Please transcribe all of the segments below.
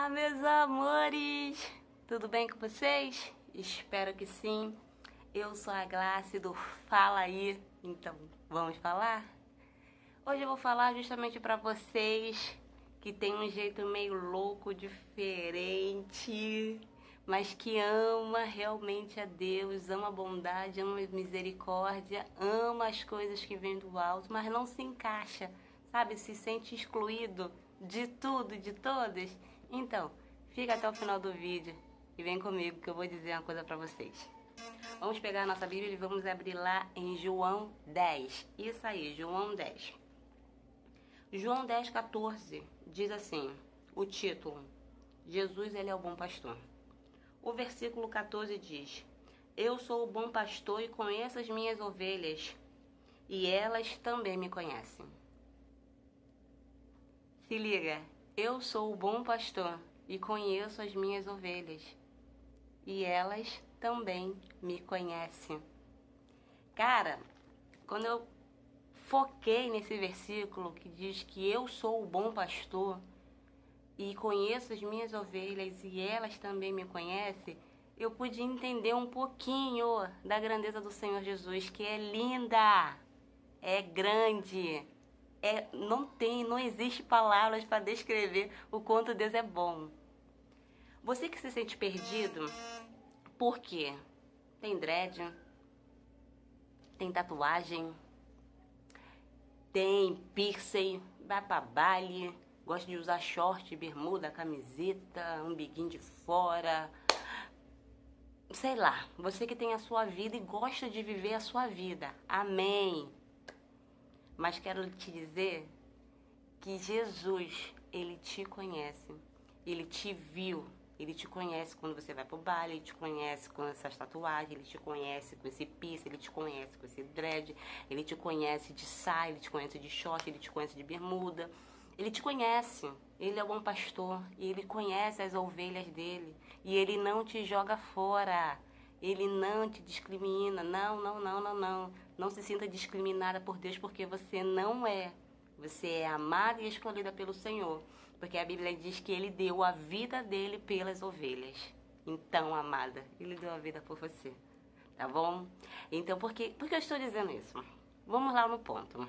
Olá, meus amores! Tudo bem com vocês? Espero que sim. Eu sou a Glace do Fala Aí, então vamos falar? Hoje eu vou falar justamente para vocês que tem um jeito meio louco, diferente, mas que ama realmente a Deus, ama a bondade, ama a misericórdia, ama as coisas que vêm do alto, mas não se encaixa, sabe? Se sente excluído de tudo, de todas. Então, fica até o final do vídeo e vem comigo que eu vou dizer uma coisa para vocês. Vamos pegar a nossa Bíblia e vamos abrir lá em João 10. Isso aí, João 10. João 10, 14 diz assim: o título: Jesus, ele é o bom pastor. O versículo 14 diz: Eu sou o bom pastor e conheço as minhas ovelhas, e elas também me conhecem. Se liga, eu sou o bom pastor e conheço as minhas ovelhas, e elas também me conhecem. Cara, quando eu foquei nesse versículo que diz que eu sou o bom pastor e conheço as minhas ovelhas e elas também me conhecem, eu pude entender um pouquinho da grandeza do Senhor Jesus, que é linda, é grande, é, não tem, não existe palavras para descrever o quanto Deus é bom. Você que se sente perdido, por quê? Tem dread, tem tatuagem, tem piercing, vai pra baile, gosta de usar short, bermuda, camiseta, um biquinho de fora. Sei lá, você que tem a sua vida e gosta de viver a sua vida. Amém. Mas quero te dizer que Jesus, ele te conhece, ele te viu, ele te conhece quando você vai pro baile, ele te conhece com essas tatuagens, ele te conhece com esse piercing, ele te conhece com esse dread, ele te conhece de saia, ele te conhece de short, ele te conhece de bermuda. Ele te conhece, ele é o bom pastor, e ele conhece as ovelhas dele, e ele não te joga fora. Ele não te discrimina. Não, não, não, não, não. Não se sinta discriminada por Deus porque você não é. Você é amada e escolhida pelo Senhor. Porque a Bíblia diz que ele deu a vida dele pelas ovelhas. Então, amada, ele deu a vida por você. Tá bom? Então, por que, por que eu estou dizendo isso? Vamos lá no ponto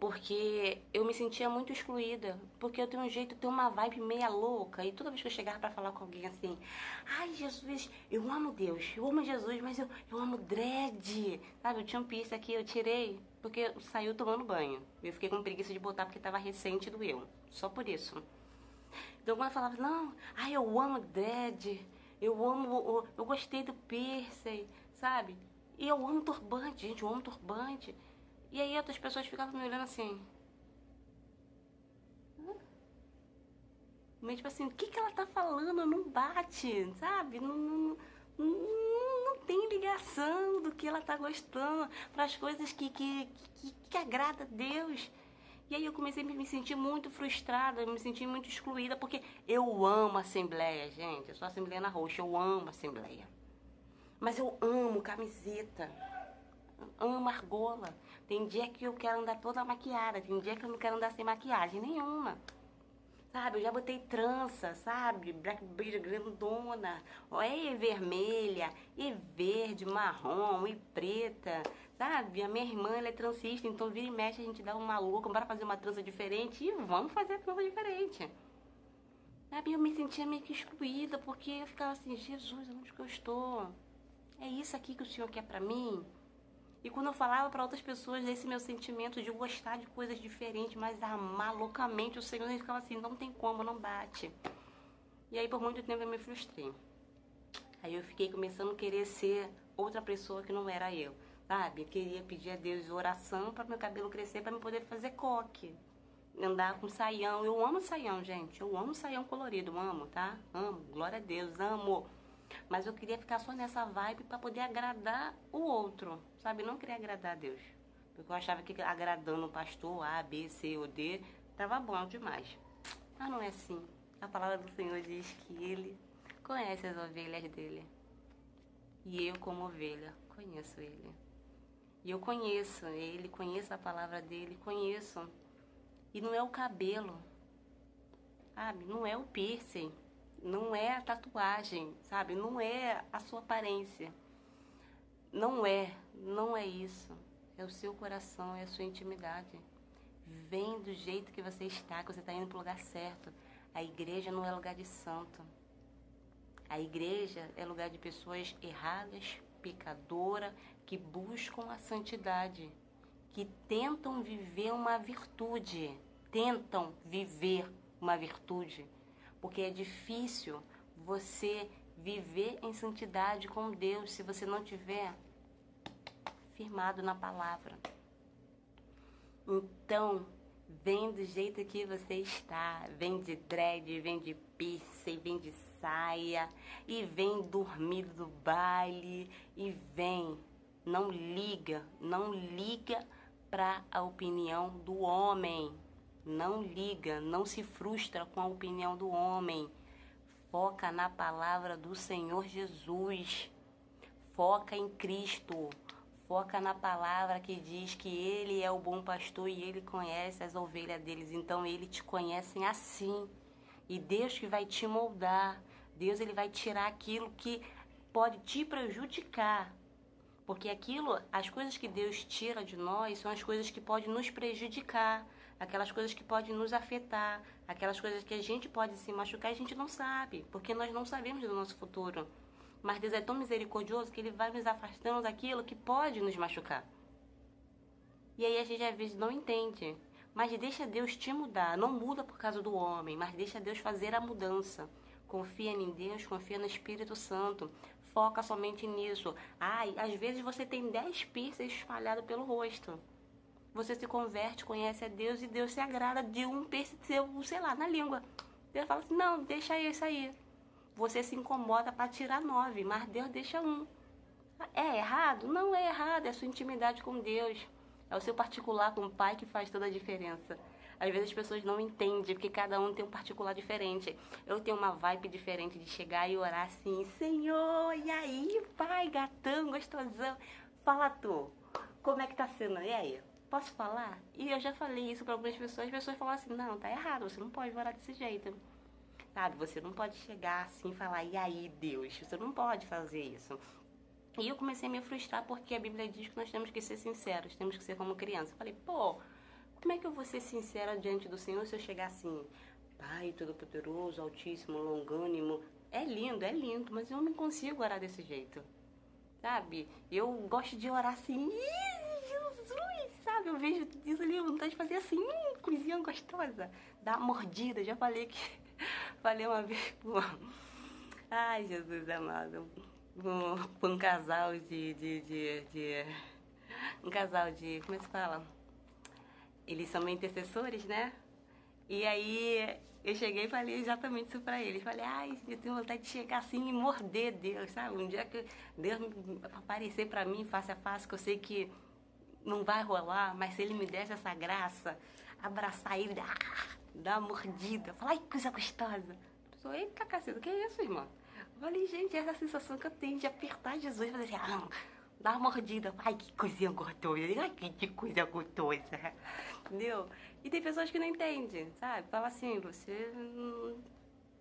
porque eu me sentia muito excluída, porque eu tenho um jeito, tenho uma vibe meia louca, e toda vez que eu chegava para falar com alguém assim, ai Jesus, eu amo Deus, eu amo Jesus, mas eu, eu amo dread, sabe, eu tinha um piercing aqui, eu tirei, porque saiu tomando banho, eu fiquei com preguiça de botar porque tava recente do eu, só por isso. Então quando eu falava, não, ai eu amo dread, eu amo, eu gostei do piercing, sabe, e eu amo turbante, gente, eu amo turbante, e aí outras pessoas ficavam me olhando assim. Mas tipo assim, o que, que ela tá falando? Não bate, sabe? Não, não, não, não tem ligação do que ela tá gostando para as coisas que, que, que, que agrada a Deus. E aí eu comecei a me sentir muito frustrada, me sentir muito excluída, porque eu amo Assembleia, gente. Eu sou Assembleia na Roxa, eu amo Assembleia. Mas eu amo camiseta amo argola. Tem dia que eu quero andar toda maquiada, tem dia que eu não quero andar sem maquiagem nenhuma. Sabe, eu já botei trança, sabe? Black beard grandona, ó, é vermelha, e verde, marrom, e preta, sabe? A minha irmã, ela é transista, então vira e mexe, a gente dá uma louca, bora fazer uma trança diferente e vamos fazer a trança diferente. Sabe, eu me sentia meio que excluída, porque eu ficava assim, Jesus, onde que eu estou? É isso aqui que o Senhor quer pra mim? E quando eu falava para outras pessoas desse meu sentimento de gostar de coisas diferentes, mas amar loucamente o Senhor, eles ficavam assim, não tem como, não bate. E aí por muito tempo eu me frustrei. Aí eu fiquei começando a querer ser outra pessoa que não era eu, sabe? Eu queria pedir a Deus oração para meu cabelo crescer, para eu poder fazer coque. Andar com saião. Eu amo saião, gente. Eu amo saião colorido, amo, tá? Amo. Glória a Deus, amo. Mas eu queria ficar só nessa vibe para poder agradar o outro, sabe? Não queria agradar a Deus. Porque eu achava que agradando o pastor A, B, C ou D tava bom demais. Mas não é assim. A palavra do Senhor diz que Ele conhece as ovelhas dele. E eu, como ovelha, conheço Ele. E eu conheço Ele, conheço a palavra dele, conheço. E não é o cabelo. sabe? Não é o piercing, não é a tatuagem, sabe? Não é a sua aparência. Não é, não é isso. É o seu coração, é a sua intimidade. Vem do jeito que você está, que você está indo para o lugar certo. A igreja não é lugar de santo. A igreja é lugar de pessoas erradas, pecadora, que buscam a santidade, que tentam viver uma virtude, tentam viver uma virtude, porque é difícil você viver em santidade com Deus se você não tiver firmado na palavra. Então, vem do jeito que você está, vem de dread, vem de piercing, vem de saia, e vem dormir do baile, e vem, não liga, não liga para a opinião do homem. Não liga, não se frustra com a opinião do homem. Foca na palavra do Senhor Jesus. Foca em Cristo. Foca na palavra que diz que Ele é o bom pastor e Ele conhece as ovelhas deles. Então, Ele te conhecem assim. E Deus que vai te moldar. Deus ele vai tirar aquilo que pode te prejudicar. Porque aquilo, as coisas que Deus tira de nós são as coisas que podem nos prejudicar aquelas coisas que podem nos afetar, aquelas coisas que a gente pode se machucar e a gente não sabe, porque nós não sabemos do nosso futuro. Mas Deus é tão misericordioso que Ele vai nos afastando daquilo que pode nos machucar. E aí a gente às vezes não entende. Mas deixa Deus te mudar. Não muda por causa do homem, mas deixa Deus fazer a mudança. Confia em Deus, confia no Espírito Santo. Foca somente nisso. Ai, às vezes você tem 10 piercings espalhados pelo rosto você se converte, conhece a Deus e Deus se agrada de um seu, sei lá, na língua. Deus fala assim: não, deixa isso aí. Você se incomoda para tirar nove, mas Deus deixa um. É errado? Não é errado, é sua intimidade com Deus. É o seu particular com o Pai que faz toda a diferença. Às vezes as pessoas não entendem, porque cada um tem um particular diferente. Eu tenho uma vibe diferente de chegar e orar assim, Senhor, e aí, pai, gatão, gostosão. Fala tu, como é que tá sendo? E aí? Posso falar? E eu já falei isso para algumas pessoas, as pessoas falam assim, não, tá errado, você não pode orar desse jeito. Sabe, você não pode chegar assim e falar, e aí, Deus, você não pode fazer isso. E eu comecei a me frustrar porque a Bíblia diz que nós temos que ser sinceros, temos que ser como criança. Eu falei, pô, como é que eu vou ser sincera diante do Senhor se eu chegar assim, Pai Todo-Poderoso, Altíssimo, Longânimo? É lindo, é lindo, mas eu não consigo orar desse jeito. Sabe? Eu gosto de orar assim, sabe? Eu vejo isso ali, vontade de fazer assim, hum, coisinha gostosa. Dar uma mordida. Já falei que. falei uma vez Ai, Jesus amado. Com um, um casal de, de, de, de. Um casal de. Como é que se fala? Eles são intercessores, né? E aí eu cheguei e falei exatamente isso pra eles. Falei, ai, eu tenho vontade de chegar assim e morder Deus, sabe? Um dia que Deus aparecer pra mim face a face, que eu sei que não vai rolar, mas se ele me desse essa graça, abraçar ele, ah, dar uma mordida, falar, ai, coisa gostosa. Sou eita, caceta, que é isso, irmão? Eu falei, gente, essa sensação que eu tenho de apertar Jesus fazer assim, ah, dar uma mordida, ai, que coisinha gostosa, ai, que coisa gostosa, entendeu? E tem pessoas que não entendem, sabe? Fala assim, você não,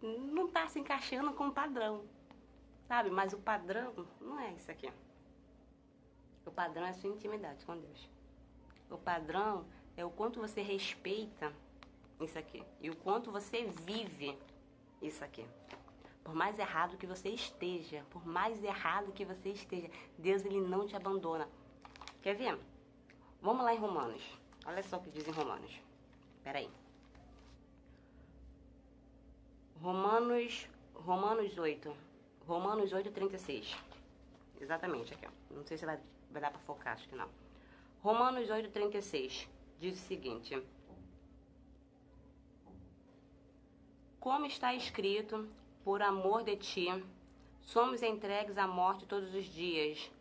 não tá se encaixando com o padrão, sabe? Mas o padrão não é isso aqui. O padrão é a sua intimidade com Deus. O padrão é o quanto você respeita isso aqui e o quanto você vive isso aqui. Por mais errado que você esteja, por mais errado que você esteja, Deus ele não te abandona. Quer ver? Vamos lá em Romanos. Olha só o que diz em Romanos. Espera aí. Romanos, Romanos 8. Romanos 8, 36. Exatamente aqui, ó. Não sei se vai Vai dar para focar, acho que não. Romanos 8,36 diz o seguinte: Como está escrito, por amor de ti, somos entregues à morte todos os dias.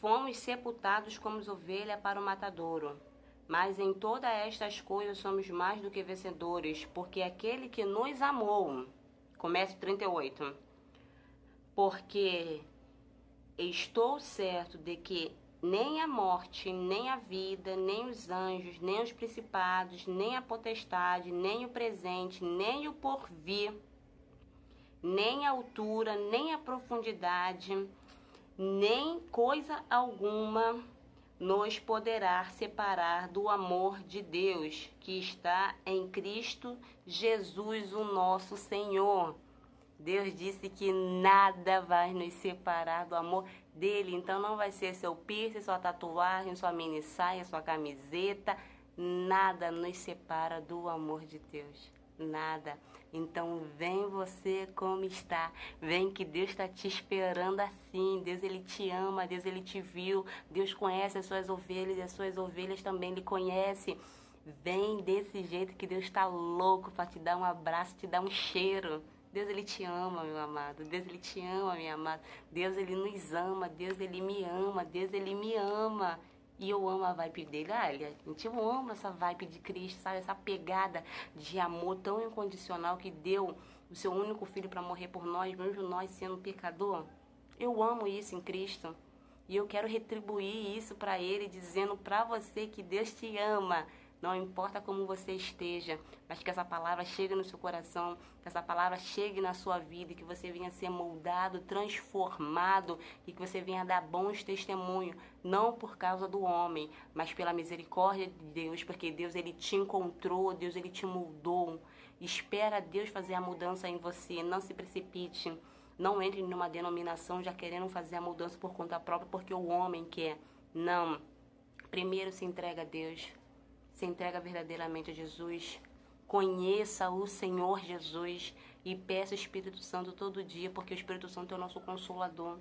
Fomos sepultados como ovelha para o matadouro. Mas em todas estas coisas somos mais do que vencedores, porque aquele que nos amou. Começo 38. Porque Estou certo de que nem a morte, nem a vida, nem os anjos, nem os principados, nem a potestade, nem o presente, nem o porvir, nem a altura, nem a profundidade, nem coisa alguma nos poderá separar do amor de Deus que está em Cristo Jesus, o nosso Senhor. Deus disse que nada vai nos separar do amor dele. Então não vai ser seu piercing, sua tatuagem, sua mini saia, sua camiseta. Nada nos separa do amor de Deus. Nada. Então vem você como está. Vem que Deus está te esperando assim. Deus ele te ama, Deus ele te viu. Deus conhece as suas ovelhas e as suas ovelhas também lhe conhecem. Vem desse jeito que Deus está louco para te dar um abraço, te dar um cheiro. Deus ele te ama, meu amado. Deus ele te ama, minha amada. Deus ele nos ama. Deus ele me ama. Deus ele me ama. E eu amo a vibe dele. Olha, gente, eu amo essa vibe de Cristo, sabe? Essa pegada de amor tão incondicional que deu o seu único filho para morrer por nós, mesmo nós sendo pecador. Eu amo isso em Cristo. E eu quero retribuir isso para ele, dizendo para você que Deus te ama. Não importa como você esteja, mas que essa palavra chegue no seu coração, que essa palavra chegue na sua vida, que você venha ser moldado, transformado e que você venha dar bons testemunhos, não por causa do homem, mas pela misericórdia de Deus, porque Deus ele te encontrou, Deus ele te moldou. Espera Deus fazer a mudança em você, não se precipite. Não entre numa denominação já querendo fazer a mudança por conta própria porque o homem quer. Não. Primeiro se entrega a Deus se entrega verdadeiramente a Jesus, conheça o Senhor Jesus e peça o Espírito Santo todo dia, porque o Espírito Santo é o nosso consolador.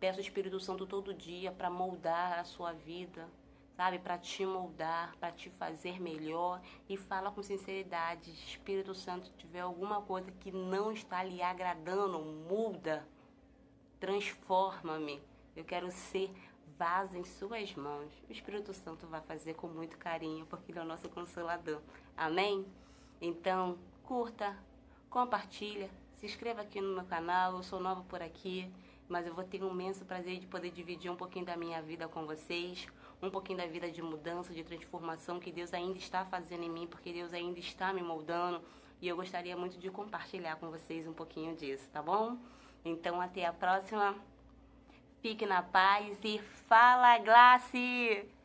Peça o Espírito Santo todo dia para moldar a sua vida, sabe? Para te moldar, para te fazer melhor. E fala com sinceridade: Espírito Santo, tiver alguma coisa que não está lhe agradando, muda, transforma-me. Eu quero ser vaso em suas mãos. O Espírito Santo vai fazer com muito carinho, porque ele é o nosso consolador. Amém? Então, curta, compartilha, se inscreva aqui no meu canal. Eu sou nova por aqui, mas eu vou ter um imenso prazer de poder dividir um pouquinho da minha vida com vocês, um pouquinho da vida de mudança, de transformação que Deus ainda está fazendo em mim, porque Deus ainda está me moldando. E eu gostaria muito de compartilhar com vocês um pouquinho disso, tá bom? Então, até a próxima. Fique na paz e fala, Glace!